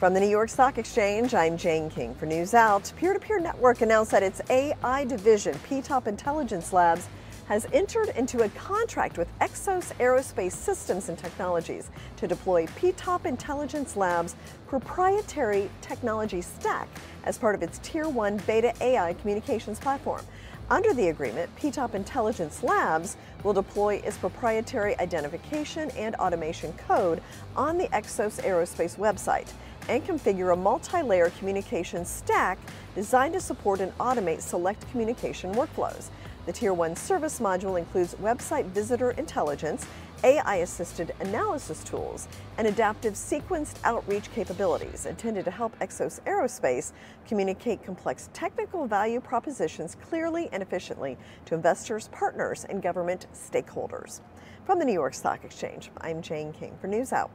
From the New York Stock Exchange, I'm Jane King for News Out. Peer to Peer Network announced that its AI division, PTOP Intelligence Labs, has entered into a contract with Exos Aerospace Systems and Technologies to deploy PTOP Intelligence Labs' proprietary technology stack as part of its Tier 1 Beta AI communications platform. Under the agreement, PTOP Intelligence Labs will deploy its proprietary identification and automation code on the Exos Aerospace website and configure a multi-layer communication stack designed to support and automate select communication workflows. The Tier 1 service module includes website visitor intelligence, AI-assisted analysis tools, and adaptive sequenced outreach capabilities intended to help Exos Aerospace communicate complex technical value propositions clearly and efficiently to investors, partners, and government stakeholders. From the New York Stock Exchange, I'm Jane King for News Out.